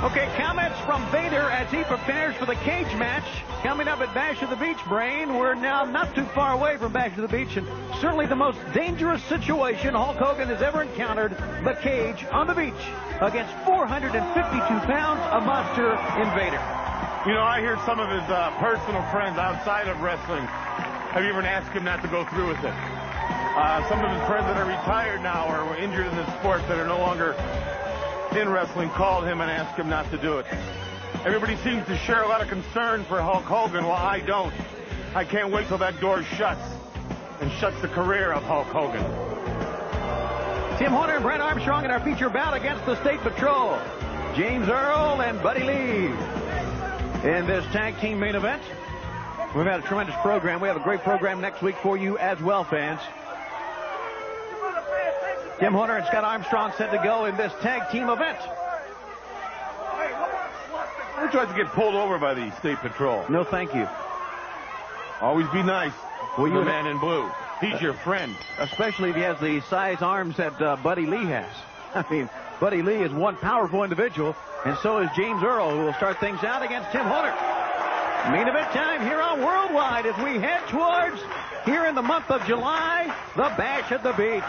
Okay, comments from Vader as he prepares for the cage match. Coming up at Bash of the Beach, Brain. We're now not too far away from Bash of the Beach, and certainly the most dangerous situation Hulk Hogan has ever encountered, the cage on the beach against 452 pounds, a monster in Vader. You know, I hear some of his uh, personal friends outside of wrestling have even asked him not to go through with it. Uh, some of his friends that are retired now or injured in the sport that are no longer in wrestling called him and asked him not to do it. Everybody seems to share a lot of concern for Hulk Hogan, while I don't. I can't wait till that door shuts and shuts the career of Hulk Hogan. Tim Horner and Brent Armstrong in our feature bout against the State Patrol. James Earl and Buddy Lee in this tag team main event. We've had a tremendous program. We have a great program next week for you as well, fans. Tim Horner and Scott Armstrong set to go in this tag team event. Who tries to get pulled over by the State Patrol? No, thank you. Always be nice. Well, the you- man in blue. He's your friend. Especially if he has the size arms that uh, Buddy Lee has. I mean, Buddy Lee is one powerful individual, and so is James Earl, who will start things out against Tim Horner. Main event time here on Worldwide as we head towards, here in the month of July, the Bash at the Beach.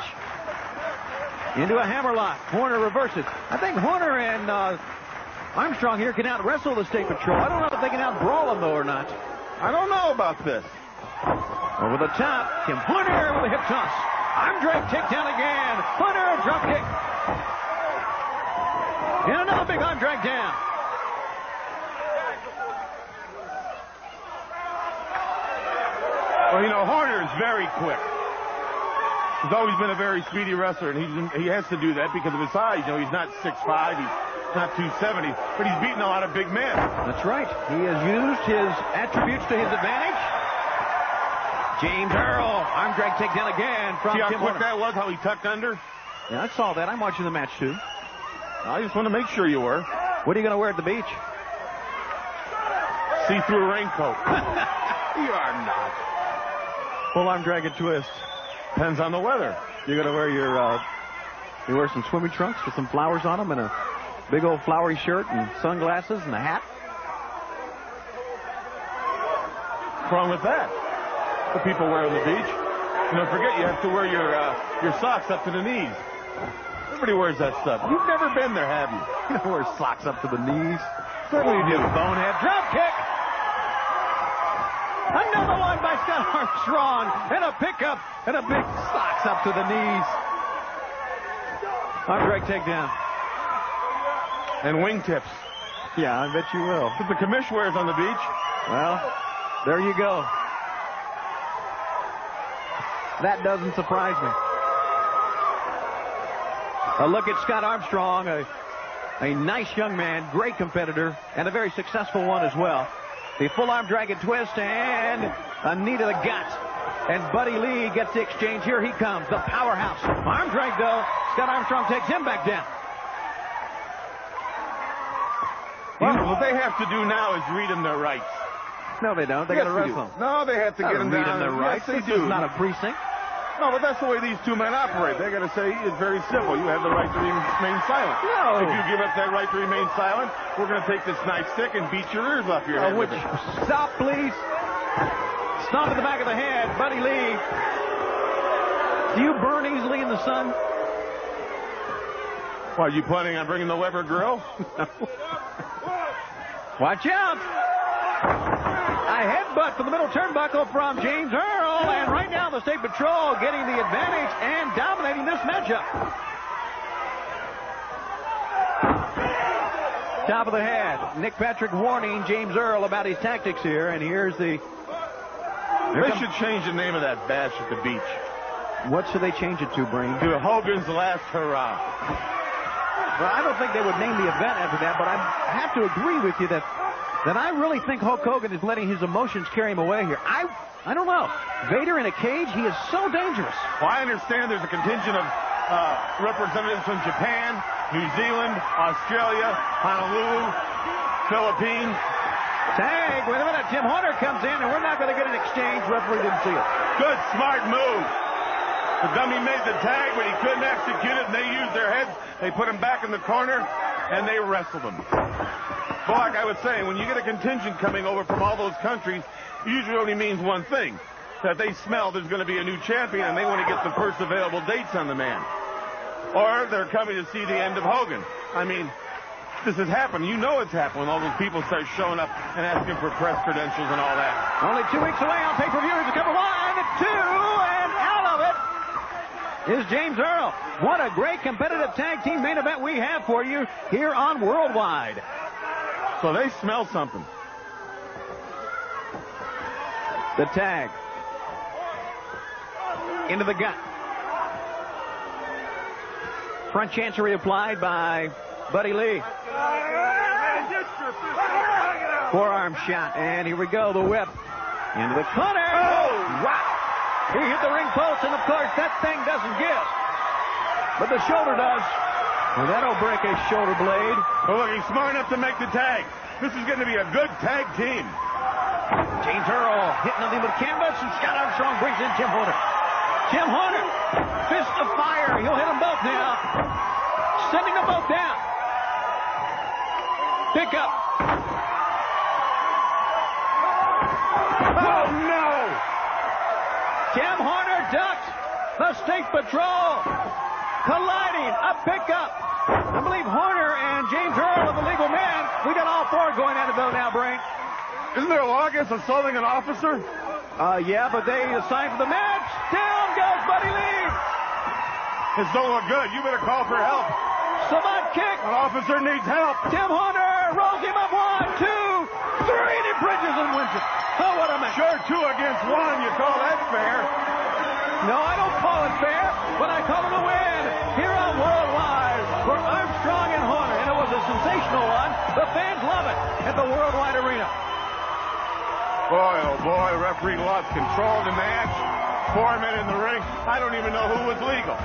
Into a hammerlock. Horner reverses. I think Horner and uh, Armstrong here can out wrestle the State Patrol. I don't know if they can out brawl them though or not. I don't know about this. Over the top, Tim Horner with a hip toss. Andre kicked down again. Horner drop kick. And another big arm drag down. Well, you know, Horner is very quick. He's always been a very speedy wrestler, and he's, he has to do that because of his size. You know, he's not 6'5", he's not 270, but he's beating a lot of big men. That's right. He has used his attributes to his advantage. James Earl, arm drag takedown again from See how Tim quick Horner. that was, how he tucked under? Yeah, I saw that. I'm watching the match too. I just want to make sure you were. What are you going to wear at the beach? See-through raincoat. You are not. Full arm drag and twist. Depends on the weather. You're gonna wear your, uh, you wear some swimming trunks with some flowers on them and a big old flowery shirt and sunglasses and a hat. What's wrong with that? The people wear on the beach. And don't forget, you have to wear your uh, your socks up to the knees. Everybody wears that stuff. You've never been there, have you? You don't wear socks up to the knees. Certainly you do. Bonehead drop kick. Another one by Scott Armstrong and a pickup and a big socks up to the knees. Arm drag takedown. And wingtips. Yeah, I bet you will. That the commish wears on the beach. Well, there you go. That doesn't surprise me. A look at Scott Armstrong, a, a nice young man, great competitor, and a very successful one as well. The full arm drag and twist and a knee to the gut. And Buddy Lee gets the exchange. Here he comes, the powerhouse. Arm drag though. Scott Armstrong takes him back down. Well, what they have to do now is read him their rights. No, they don't. They Yes, got to they do. wrestle. No, they have to get read down. them their Yes, rights. they This do. is not a precinct. No, but that's the way these two men operate. They got to say it's very simple. You have the right to remain silent. No. If you give up that right to remain silent, we're going to take this nightstick and beat your ears off your Uh, head. would with you it. stop, please? Stomp in the back of the head, Buddy Lee. Do you burn easily in the sun? Why, are you planning on bringing the Weber grill? Watch out! A headbutt from the middle turnbuckle from James Earl, and right now the State Patrol getting the advantage and dominating this matchup. Top of the head. Nick Patrick warning James Earl about his tactics here, and here's the. Here they should change the name of that bash at the beach What should they change it to, Brain? to Hogan's Last Hurrah. Well, I don't think they would name the event after that, but I have to agree with you that that I really think Hulk Hogan is letting his emotions carry him away here. I I don't know. Vader in a cage, he is so dangerous. Well, I understand there's a contingent of uh, representatives from Japan, New Zealand, Australia, Honolulu, Philippines. Tag, wait a minute. Tim Horner comes in, and we're not going to get an exchange. Referee didn't see it. Good, smart move. The dummy made the tag, but he couldn't execute it, and they used their heads. They put him back in the corner. and they wrestled him. Like I was saying, when you get a contingent coming over from all those countries, it usually only means one thing. That they smell there's going to be a new champion and they want to get the first available dates on the man. Or they're coming to see the end of Hogan. I mean, this has happened. You know it's happened when all those people start showing up and asking for press credentials and all that. Only two weeks away on pay-per-view. Here's a couple one, two, and out of it is James Earl. What a great competitive tag team main event we have for you here on Worldwide. So they smell something. The tag. Into the gut. Front chancery applied by Buddy Lee. Forearm shot, and here we go, the whip. Into the corner. Oh! Wow! He hit the ring post, and of course, that thing doesn't give. But the shoulder does. Well, that'll break his shoulder blade. Well, look, he's smart enough to make the tag. This is going to be a good tag team. James Earl hitting nothing but canvas, and Scott Armstrong brings in Tim Horner. Tim Horner, fist of fire. He'll hit them both now. Sending them both down. Pick up. Oh, no! Tim Horner ducks. The State Patrol colliding. A pickup. I believe Horner and James Earl of the legal man. We got all four going at it though now, Brain. Isn't there a law against assaulting an officer? Uh, yeah, but they assigned for the match. Down goes Buddy Lee. This don't look good. You better call for help. Savate kick. An officer needs help. Tim Horner rolls him up one, two, three, and he bridges and wins it. Oh, what a match. Sure, two against one. You call that fair? No, I don't call it fair, but I call it a win here on Worldwide for Armstrong and Horner. And it was a sensational one. The fans love it at the Worldwide Arena. Boy, oh boy, referee lost control of the match. Four men in the ring. I don't even know who was legal.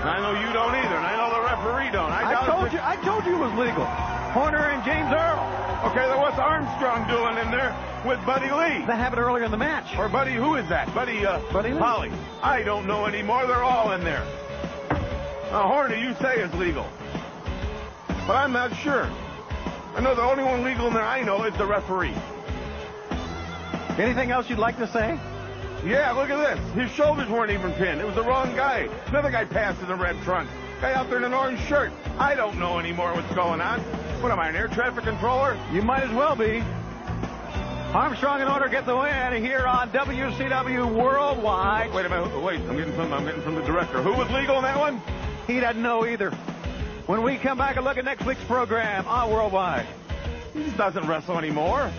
And I know you don't either, and I know the referee don't. I, I told you, I told you it was legal. Horner and James Earl. Okay, then what's Armstrong doing in there with Buddy Lee? That happened earlier in the match. Or Buddy, who is that? Buddy, uh, Buddy Lee. Holly. I don't know anymore. They're all in there. Now, Horny, you say is legal. But I'm not sure. I know the only one legal in there I know is the referee. Anything else you'd like to say? Yeah, look at this. His shoulders weren't even pinned. It was the wrong guy. Another guy passed in the red trunks. Guy out there in an orange shirt. I don't know anymore what's going on. What am I, an air traffic controller? You might as well be. Armstrong and Horner get the win here on WCW Worldwide. Wait a minute. Wait, I'm getting from I'm getting from the director. Who was legal in that one? He doesn't know either. When we come back and look at next week's program on Worldwide. He just doesn't wrestle anymore.